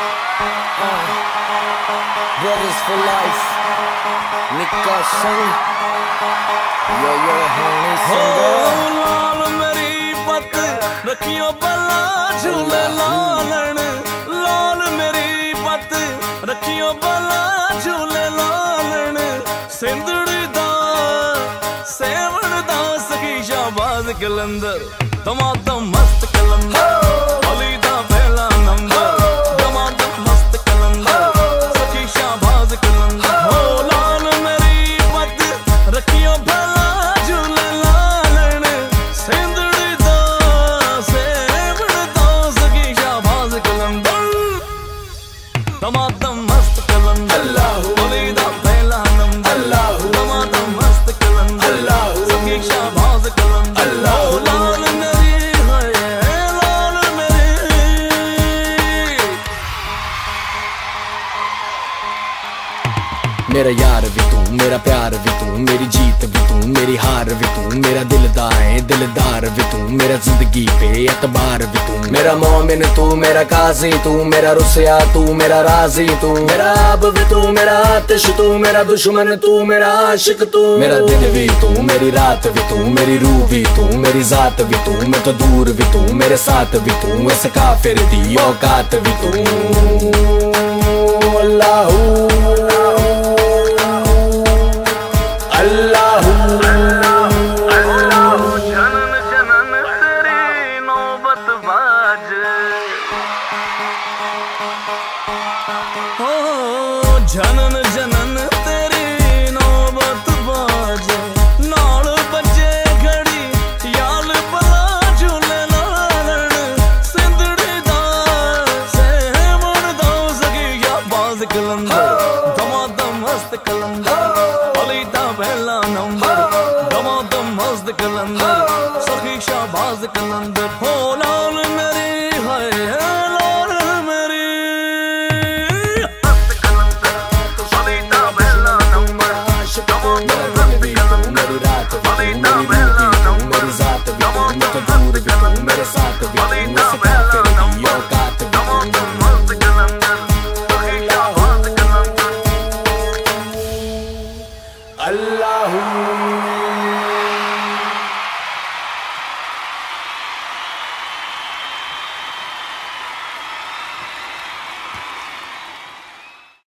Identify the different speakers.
Speaker 1: Uh. Brothers for life.
Speaker 2: Nikka Singh. Yo, yo, honey, singer. Oh, lal, meri rakhiyo bala, jhule lalan. Lal, meri pat, rakhiyo bala, jhule lalan. Da, sevan da, sakhi shabaz kalandar. Tama mast
Speaker 1: kalandar. मेरा यार भी तू मेरा प्यार भी तू मेरी जीत भी तू मेरी हार भी तू मेरा दिलदार है दिलदार भी तू मेरा ज़िंदगी पे एतबार भी तू मेरा मोमिन तू मेरा काजी तू मेरा रुसिया तू मेरा राज़ी तू मेरा आब भी तू मेरा आतिश तू मेरा दुश्मन तू मेरा आशिक तू मेरा दिल भी तू मेरी रात भी तू मेरी रूह भी तू मेरी जात भी तू मैं तो दूर भी तू मेरे साथ भी तू ऐसे काफिर दी औकात भी तू
Speaker 2: ਨੌਬਤ ਹੋ ਜਨਨ ਜਨਨ ਤੇਰੀ ਨੌਬਤ ਬਾਜ ਨਾਲ ਬੱਜੇ ਘੜੀ ਯਾਲ ਬਲਾ ਝੂਲੇ ਲਾਲਣ ਸਿੰਧੜੀ ਦਾ ਸੇਵਣ ਦਾ ਸਗੀ ਯਾ ਬਾਜ਼ ਕਲੰਦਰ ਦਮਾਦਮ ਮਸਤ ਕਲੰਦਰ कलंदर सखी शाहबाज कलंदर हो लाल मेरी है लाल मेरी मेरी रात मेरी रात मेरी साथ भी मेरे साथ भी